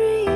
dream.